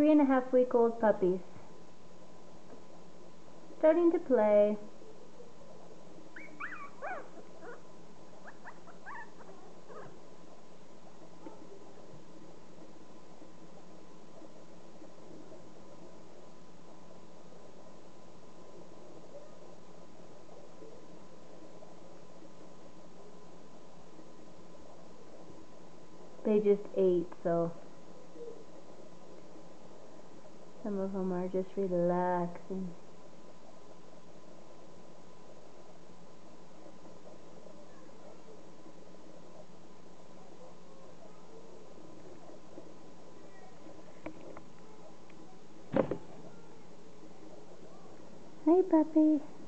three and a half week old puppies. Starting to play. They just ate, so some of them are just relaxing. Hey, puppy.